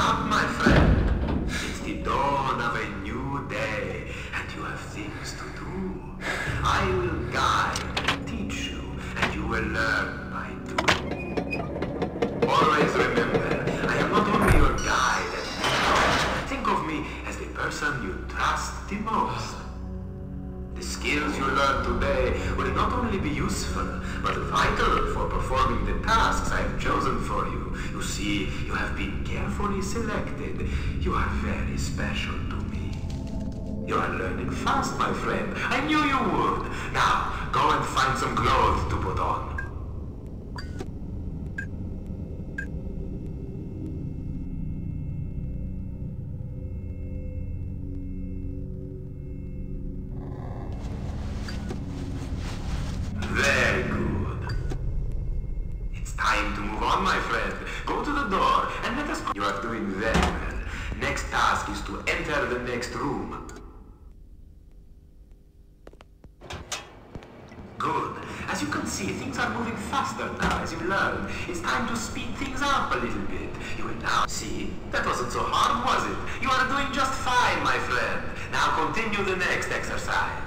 not my fast, my friend. see, things are moving faster now as you learn. It's time to speed things up a little bit. You will now see, that wasn't so hard, was it? You are doing just fine, my friend. Now continue the next exercise.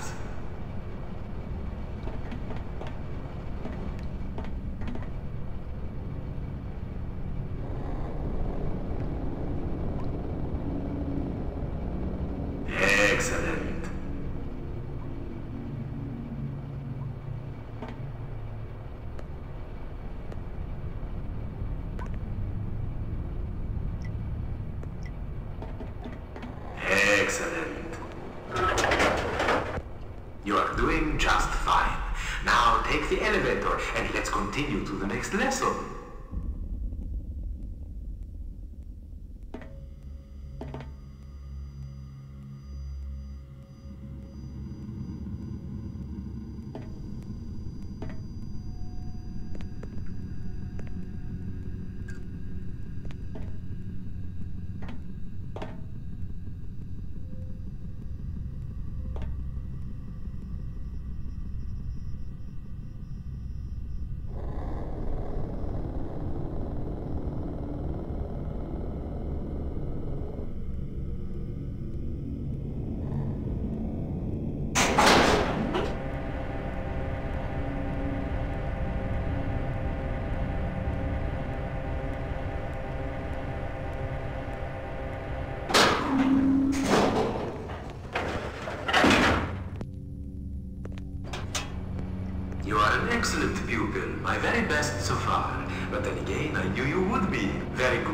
You, you would be. Very good.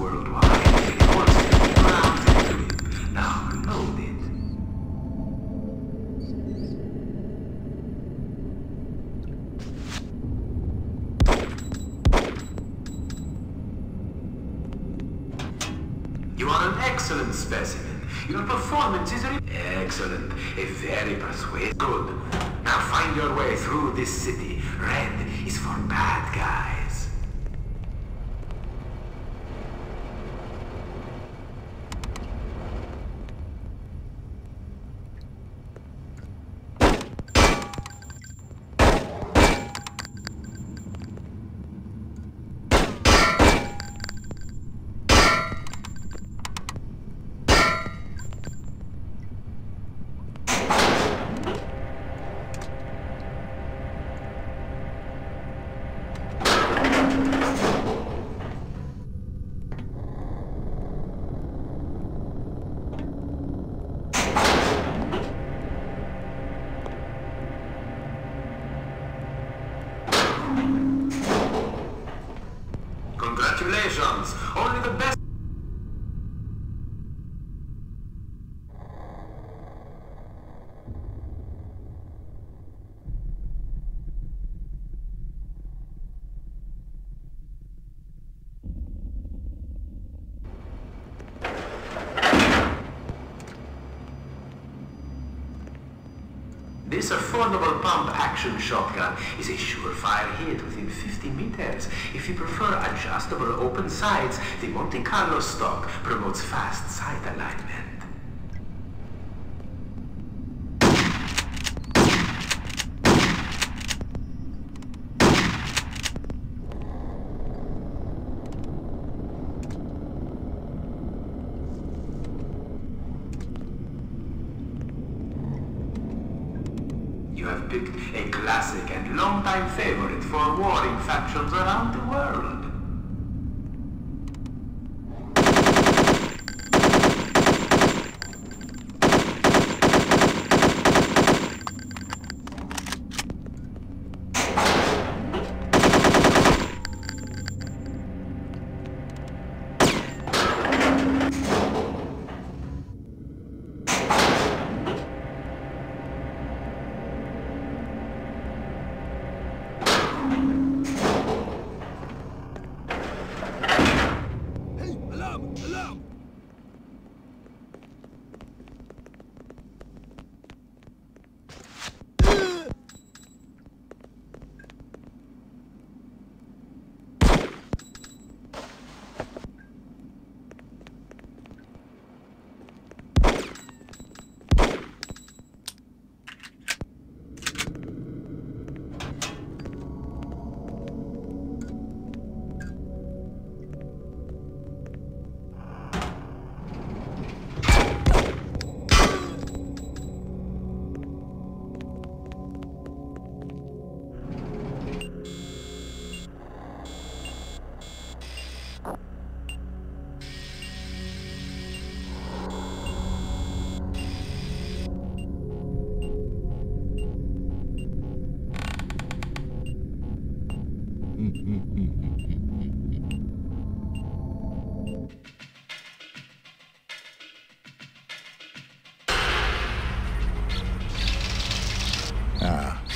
worldwide. It wants to be. Now hold it. You are an excellent specimen. Your performance is excellent. A very persuasive. Good. Now find your way through this city. Red is for bad guys. Affordable pump-action shotgun is a surefire hit within 50 meters. If you prefer adjustable open sights, the Monte Carlo stock promotes fast sight alignment.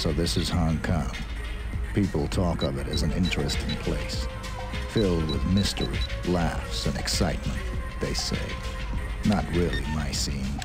So this is Hong Kong. People talk of it as an interesting place, filled with mystery, laughs, and excitement, they say. Not really my scene.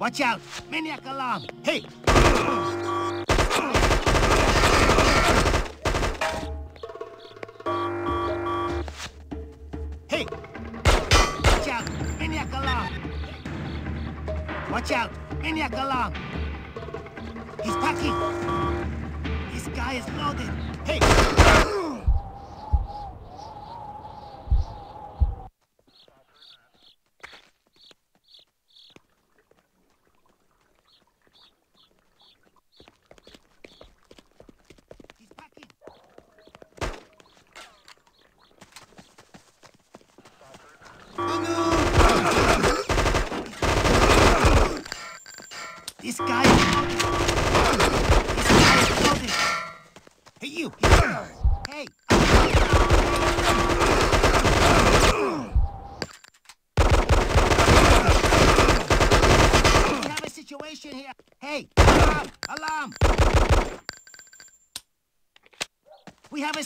Watch out! Maniac alarm! Hey! Hey! Watch out! Maniac alarm! Watch out! Maniac alarm! He's packing! This guy is loaded! Hey! He's packing! This guy is loaded! This guy is loaded! Hey, you! Hey! We have a situation here! Hey! Alarm! Alarm! We have a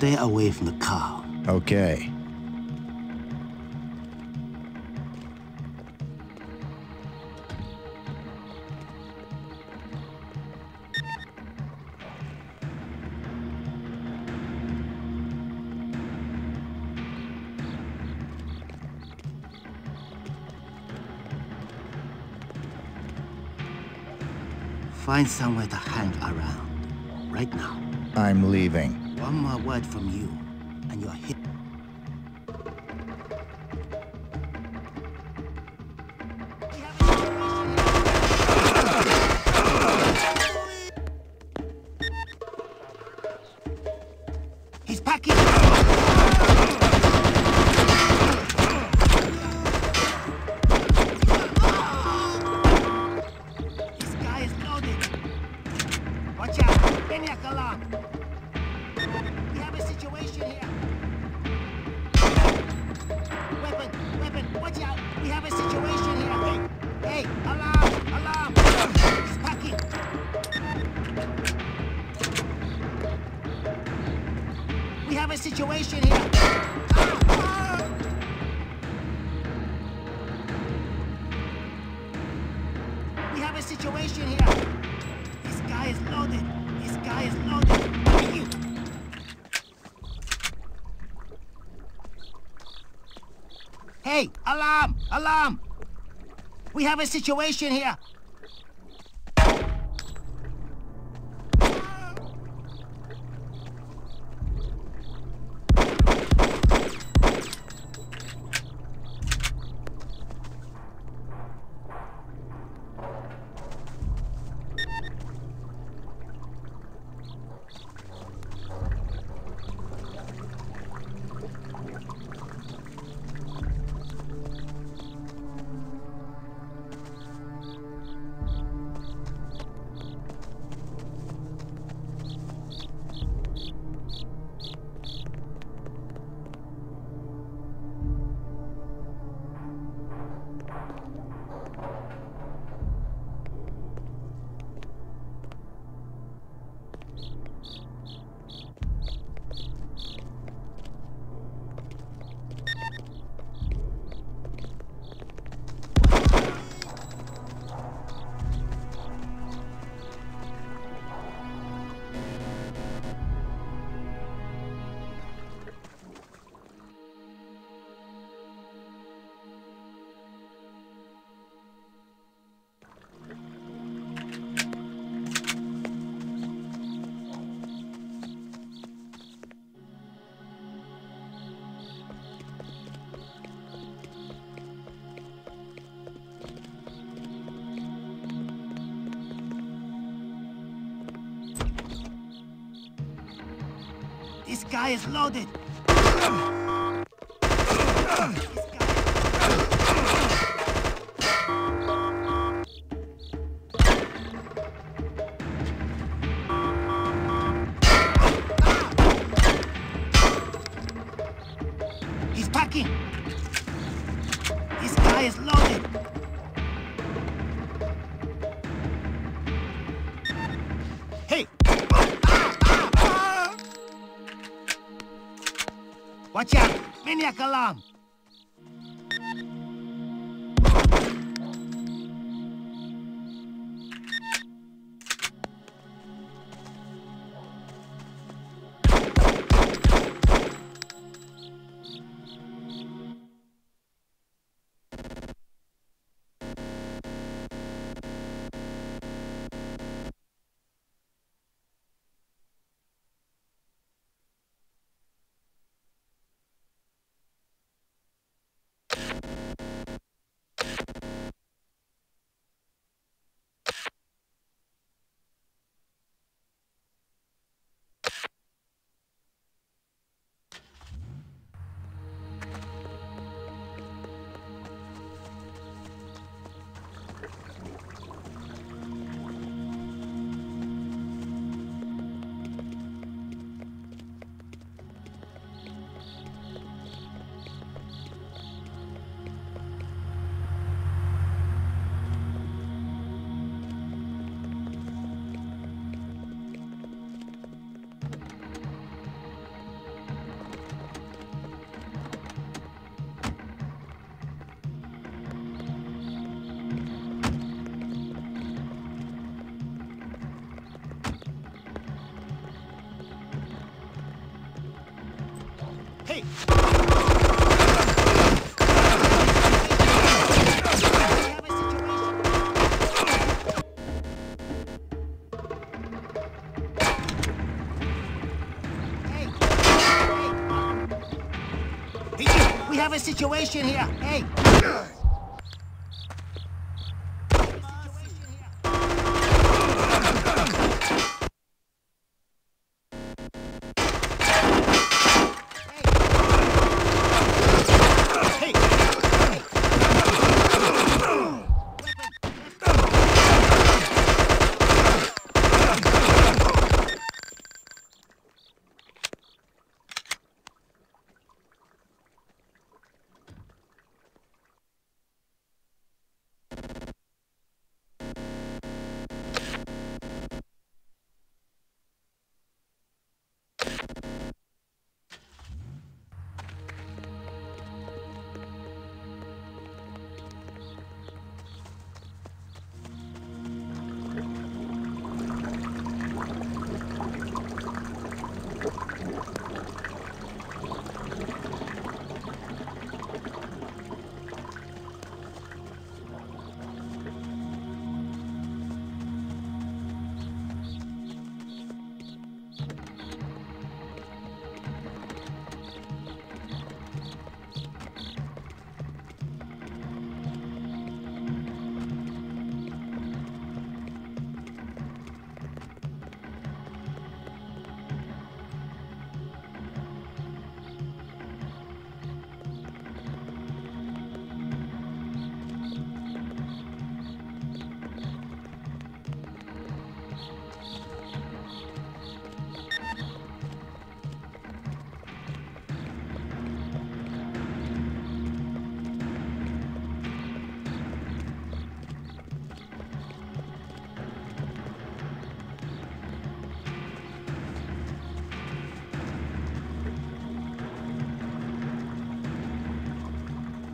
Stay away from the car. Okay. Find somewhere to hang around. Right now. I'm leaving. One more word from you, and you're hit. Situation here. We have a situation here. This guy is loaded. This guy is loaded. Hey, alarm! Alarm! We have a situation here. Is loaded. Watch out! Maniac alarm! Have a situation here. Hey!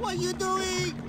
What are you doing?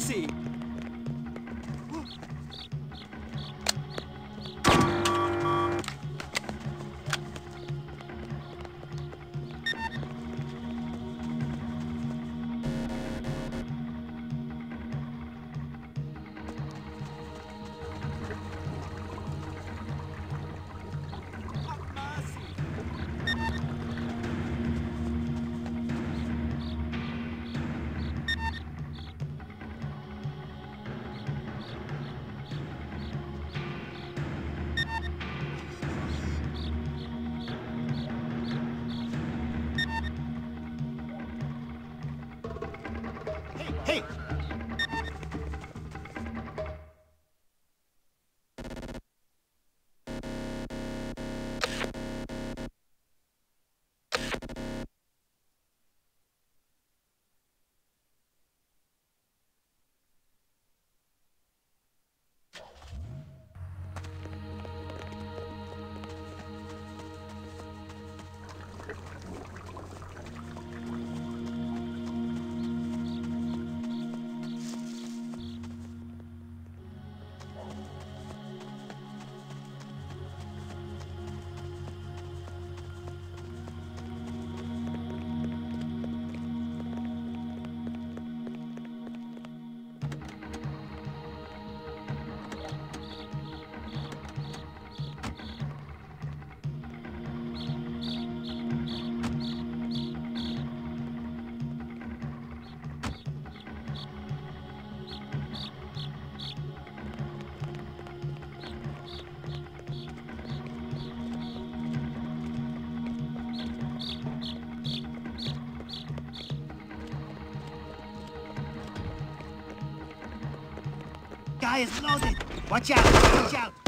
Mercy! Guy is loaded. Watch out! Watch out!